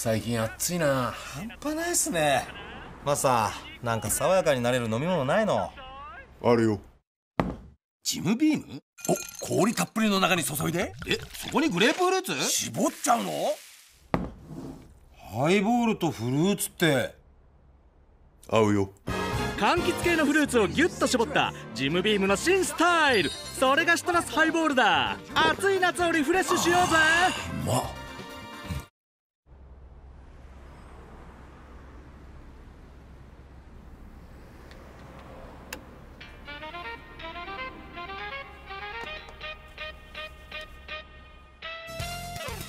最近暑いな。半端ないっすね。マスターなんか爽やかになれる飲み物ないの？あるよ。ジムビーム？お氷たっぷりの中に注いで。えそこにグレープフルーツ？絞っちゃうの？ハイボールとフルーツって。合うよ。柑橘系のフルーツをギュッと絞ったジムビームの新スタイル。それがシトラスハイボールだ。暑い夏をリフレッシュしようぜ。うまっ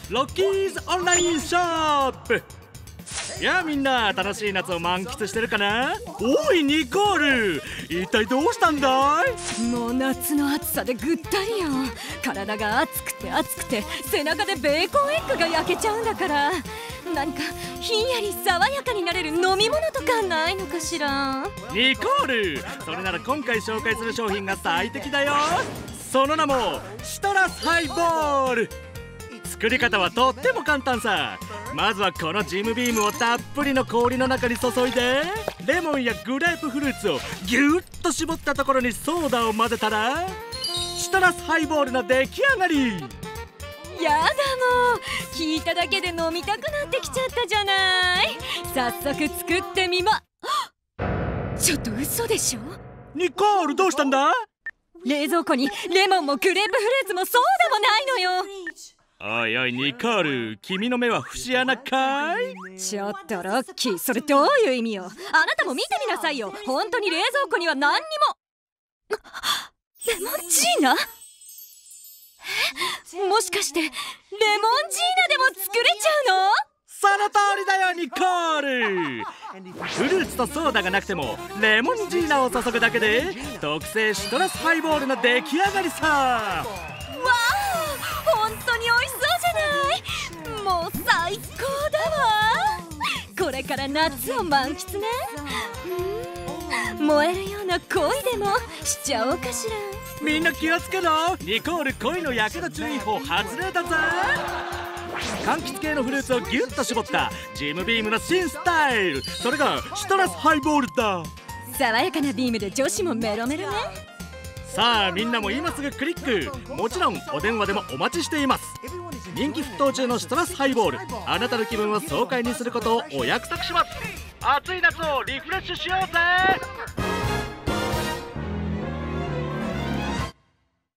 ロッキーズオンラインショップいやみんな楽しい夏を満喫してるかな？おいニコール!一体どうしたんだい?もう夏の暑さでぐったりよ。体が熱くて熱くて背中でベーコンエッグが焼けちゃうんだから。何かひんやり爽やかになれる飲み物とかないのかしら？ニコール!それなら今回紹介する商品が最適だよ。その名もシトラスハイボール作り方はとっても簡単さ。まずはこのジムビームをたっぷりの氷の中に注いでレモンやグレープフルーツをぎゅっと絞ったところにソーダを混ぜたらシトラスハイボールの出来上がり。やだもう。聞いただけで飲みたくなってきちゃったじゃない。早速作ってみま。ちょっと嘘でしょ？ニコールどうしたんだ？冷蔵庫にレモンもグレープフルーツもソーダもないのよおいおいニコール君の目は節穴かい？ちょっとロッキーそれどういう意味よ？あなたも見てみなさいよ。本当に冷蔵庫には何にも。レモンジーナ？えもしかしてレモンジーナでも作れちゃうの？その通りだよニコール。フルーツとソーダがなくてもレモンジーナを注ぐだけで特製シトラスハイボールの出来上がりされから夏を満喫ね。うん。燃えるような恋でもしちゃおうかしら。みんな気をつけろ。ニコール恋のやけど注意報外れだぜ柑橘系のフルーツをギュッと絞ったジムビームの新スタイル。それがシトラスハイボールだ。爽やかなビームで女子もメロメロねさあみんなも今すぐクリック。もちろんお電話でもお待ちしています。人気沸騰中のシトラスハイボール。あなたの気分を爽快にすることをお約束します。暑い夏をリフレッシュしようぜ。